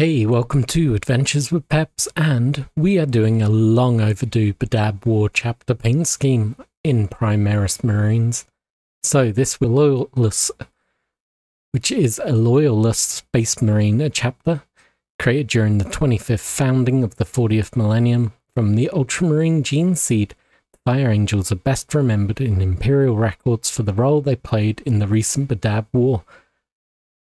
Hey, welcome to Adventures with Peps, and we are doing a long overdue Badab War chapter paint scheme in Primaris Marines. So this will loyalist, which is a loyalist space marine chapter created during the 25th founding of the 40th millennium from the Ultramarine gene seed. The Fire Angels are best remembered in Imperial records for the role they played in the recent Badab War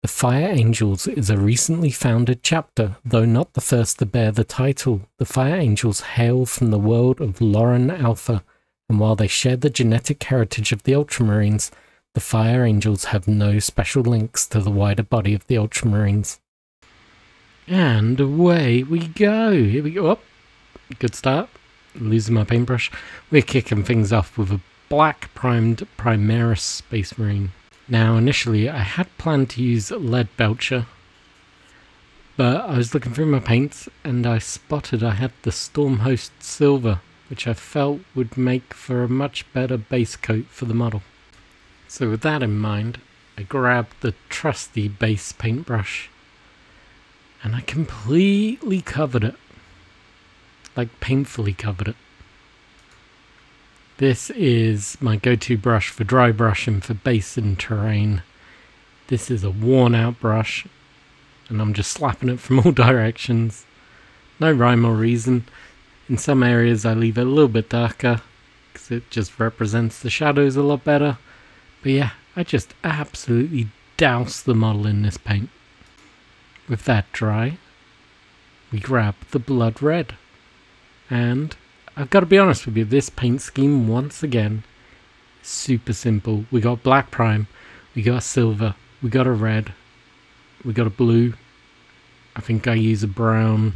the Fire Angels is a recently founded chapter, though not the first to bear the title. The Fire Angels hail from the world of Loran Alpha, and while they share the genetic heritage of the Ultramarines, the Fire Angels have no special links to the wider body of the Ultramarines. And away we go. Here we go. Oh, good start. Losing my paintbrush. We're kicking things off with a black primed Primaris Space Marine. Now, initially, I had planned to use lead belcher, but I was looking through my paints and I spotted I had the Stormhost Silver, which I felt would make for a much better base coat for the model. So with that in mind, I grabbed the trusty base paintbrush and I completely covered it. Like painfully covered it. This is my go-to brush for dry brushing for basin terrain. This is a worn out brush and I'm just slapping it from all directions. No rhyme or reason. In some areas I leave it a little bit darker because it just represents the shadows a lot better. But yeah, I just absolutely douse the model in this paint. With that dry, we grab the blood red and I've got to be honest with you, this paint scheme, once again, super simple. We got black prime, we got silver, we got a red, we got a blue. I think I use a brown,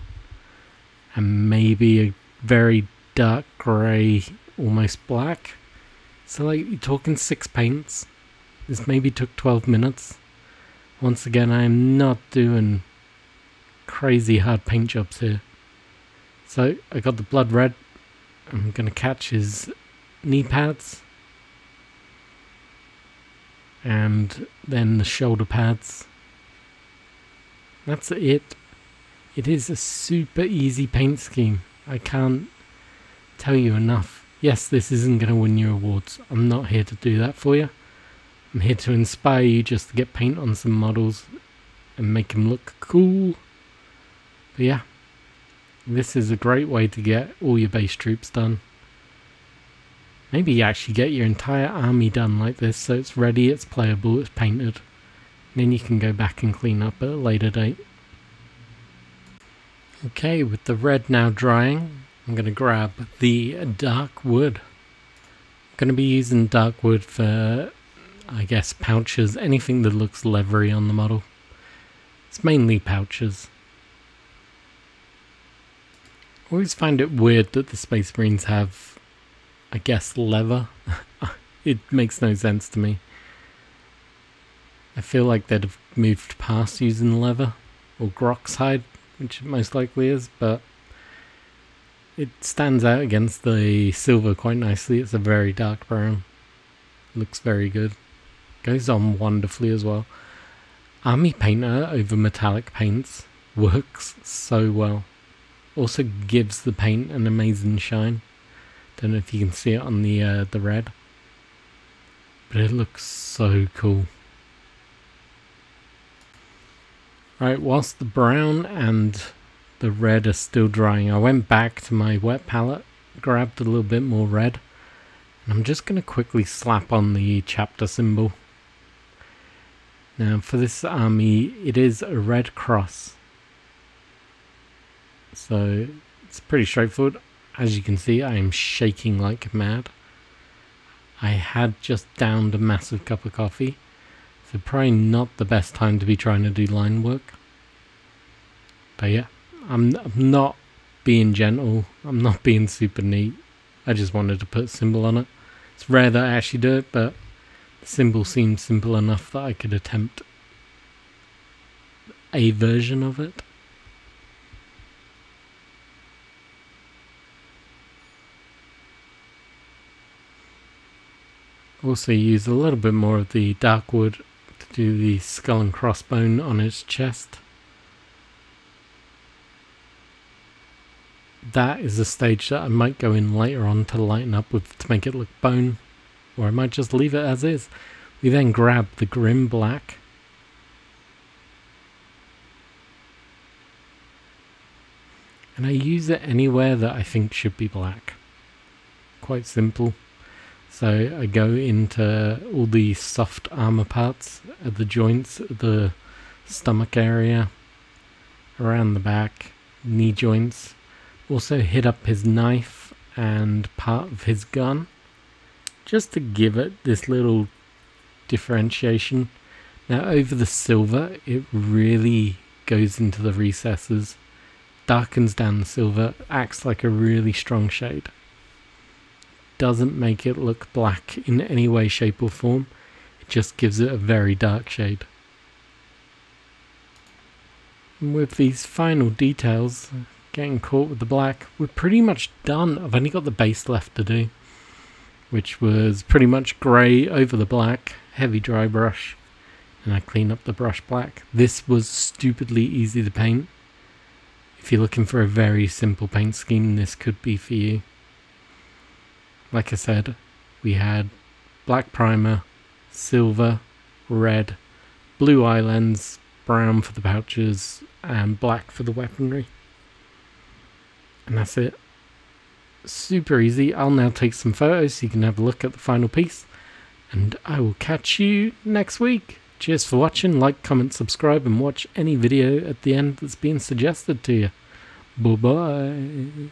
and maybe a very dark grey, almost black. So like, you're talking six paints. This maybe took 12 minutes. Once again, I am not doing crazy hard paint jobs here. So I got the blood red, I'm going to catch his knee pads. And then the shoulder pads. That's it. It is a super easy paint scheme. I can't tell you enough. Yes, this isn't going to win you awards. I'm not here to do that for you. I'm here to inspire you just to get paint on some models and make them look cool. But yeah, this is a great way to get all your base troops done. Maybe you actually get your entire army done like this so it's ready, it's playable, it's painted. Then you can go back and clean up at a later date. Okay, with the red now drying, I'm going to grab the dark wood. I'm going to be using dark wood for, I guess, pouches, anything that looks leathery on the model. It's mainly pouches always find it weird that the Space Marines have, I guess, leather. it makes no sense to me. I feel like they'd have moved past using leather, or Grox hide, which it most likely is, but it stands out against the silver quite nicely. It's a very dark brown. Looks very good. Goes on wonderfully as well. Army painter over metallic paints works so well. Also gives the paint an amazing shine. Don't know if you can see it on the uh, the red. But it looks so cool. Right, whilst the brown and the red are still drying, I went back to my wet palette, grabbed a little bit more red, and I'm just going to quickly slap on the chapter symbol. Now for this army, it is a red cross. So it's pretty straightforward. As you can see, I am shaking like mad. I had just downed a massive cup of coffee, so probably not the best time to be trying to do line work. But yeah, I'm, not being gentle, I'm not being super neat. I just wanted to put a symbol on it. It's rare that I actually do it, but the symbol seems simple enough that I could attempt a version of it. Also use a little bit more of the dark wood to do the skull and crossbone on its chest. that is a stage that I might go in later on to lighten up with to make it look bone, or I might just leave it as is. We then grab the Grim Black. And I use it anywhere that I think should be black. Quite simple. So I go into all the soft armor parts at the joints, the stomach area, around the back, knee joints. Also hit up his knife and part of his gun just to give it this little differentiation. Now over the silver it really goes into the recesses, darkens down the silver, acts like a really strong shade. Doesn't make it look black in any way, shape or form, it just gives it a very dark shade. And with these final details, getting caught with the black, we're pretty much done. I've only got the base left to do, which was pretty much grey over the black, heavy dry brush, and I clean up the brush black. This was stupidly easy to paint. If you're looking for a very simple paint scheme, this could be for you. Like I said, we had black primer, silver, red, blue eye lens, brown for the pouches, and black for the weaponry. And that's it. Super easy. I'll now take some photos so you can have a look at the final piece. And I will catch you next week. Cheers for watching. Like, comment, subscribe, and watch any video at the end that's been suggested to you. Bye bye.